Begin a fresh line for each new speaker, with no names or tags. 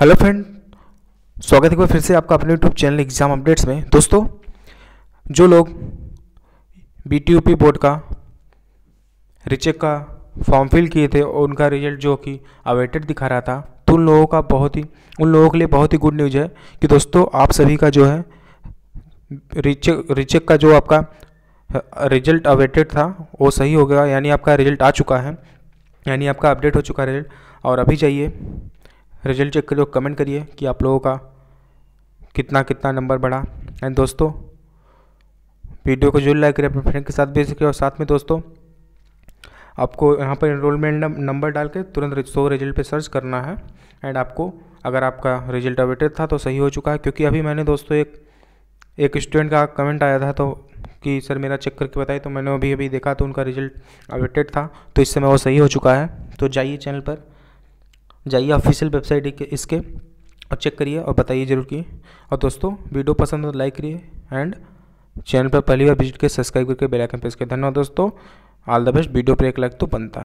Hello friend, स्वागत है फिर से आपका अपने यूट्यूब चैनल एग्ज़ाम अपडेट्स में। दोस्तों, जो लोग बीटीयूपी बोर्ड का, रिचेक का फॉर्म फिल किए थे और उनका रिज़ल्ट जो कि अवेटेड दिखा रहा था तो उन लोगों का बहुत ही, उन लोगों के लिए बहुत ही गुड न्यूज़ है कि दोस्तों, आप सभी का जो है, रिचेक रिचेक का जो आपका रिज़ल्ट अवेटेड था, वो सही हो गया, यानी आपका रिज़ल्ट आ चुका है, यानी आपका अपडेट हो चुका है रिज़ल्ट, और अभी जाइए रिज़ल्ट चेक करिए कमेंट करिए कि आप लोगों का कितना कितना नंबर बढ़ा। एंड दोस्तों, वीडियो को ज़रूर लाइक करिए, अपने फ्रेंड के साथ भेज सके और साथ में दोस्तों, आपको यहाँ पर इनरोलमेंट नंबर डाल के तुरंत सो रिज़ल्ट पे सर्च करना है। एंड आपको, अगर आपका रिज़ल्ट अवेटेड था तो सही हो चुका है, क्योंकि अभी मैंने दोस्तों एक एक स्टूडेंट का कमेंट आया था तो कि सर मेरा चेक करके बताइए तो मैंने अभी अभी देखा तो उनका रिज़ल्ट अवेटेड था तो इस समय वो सही हो चुका है। तो जाइए चैनल पर जाइए ऑफिशियल वेबसाइट इसके और चेक करिए और बताइए ज़रूर कि और दोस्तों, वीडियो पसंद हो तो लाइक करिए एंड चैनल पर पहली बार विज़िट के सब्सक्राइब करके बेल आइकन प्रेस करिए। धन्यवाद दोस्तों। ऑल द बेस्ट वीडियो पर एक लाइक तो बनता है।